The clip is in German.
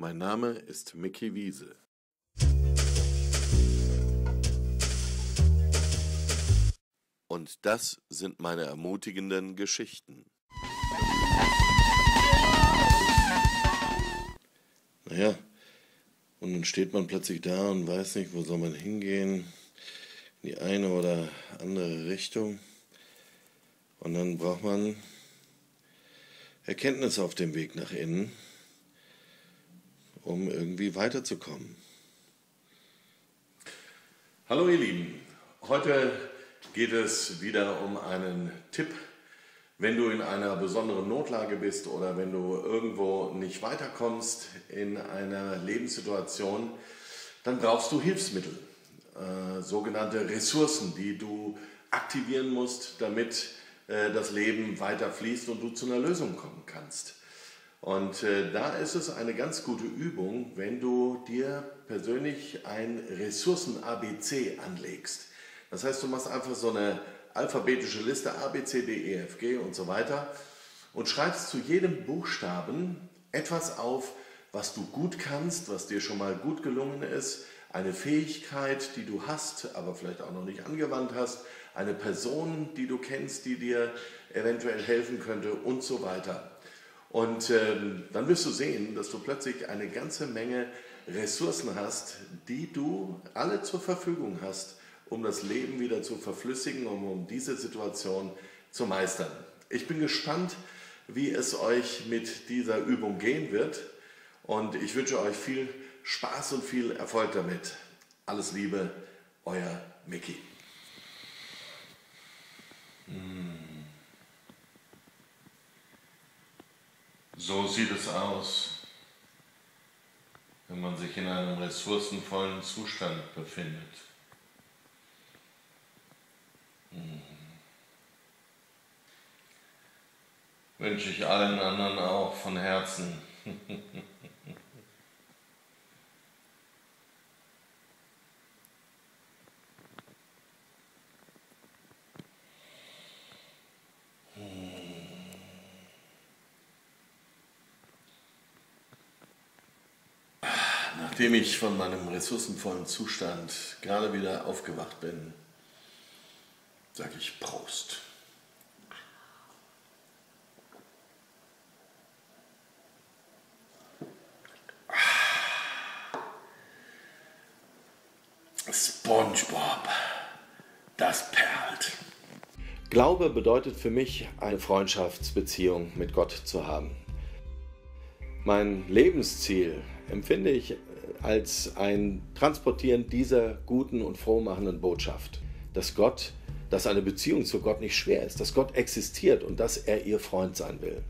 Mein Name ist Mickey Wiese. Und das sind meine ermutigenden Geschichten. Naja, und dann steht man plötzlich da und weiß nicht, wo soll man hingehen, in die eine oder andere Richtung. Und dann braucht man Erkenntnis auf dem Weg nach innen, um irgendwie weiterzukommen. Hallo ihr Lieben, heute geht es wieder um einen Tipp, wenn du in einer besonderen Notlage bist oder wenn du irgendwo nicht weiterkommst in einer Lebenssituation, dann brauchst du Hilfsmittel, äh, sogenannte Ressourcen, die du aktivieren musst, damit äh, das Leben weiter fließt und du zu einer Lösung kommen kannst. Und äh, da ist es eine ganz gute Übung, wenn du dir persönlich ein Ressourcen-ABC anlegst. Das heißt, du machst einfach so eine alphabetische Liste A, B, C, D, E, F, G und so weiter und schreibst zu jedem Buchstaben etwas auf, was du gut kannst, was dir schon mal gut gelungen ist, eine Fähigkeit, die du hast, aber vielleicht auch noch nicht angewandt hast, eine Person, die du kennst, die dir eventuell helfen könnte und so weiter. Und äh, dann wirst du sehen, dass du plötzlich eine ganze Menge Ressourcen hast, die du alle zur Verfügung hast, um das Leben wieder zu verflüssigen, um, um diese Situation zu meistern. Ich bin gespannt, wie es euch mit dieser Übung gehen wird und ich wünsche euch viel Spaß und viel Erfolg damit. Alles Liebe, euer Mickey. So sieht es aus, wenn man sich in einem ressourcenvollen Zustand befindet. Hm. Wünsche ich allen anderen auch von Herzen. Nachdem ich von meinem ressourcenvollen Zustand gerade wieder aufgewacht bin, sage ich Prost. SpongeBob, das perlt. Glaube bedeutet für mich, eine Freundschaftsbeziehung mit Gott zu haben. Mein Lebensziel empfinde ich als ein Transportieren dieser guten und frohmachenden Botschaft, dass Gott, dass eine Beziehung zu Gott nicht schwer ist, dass Gott existiert und dass er ihr Freund sein will.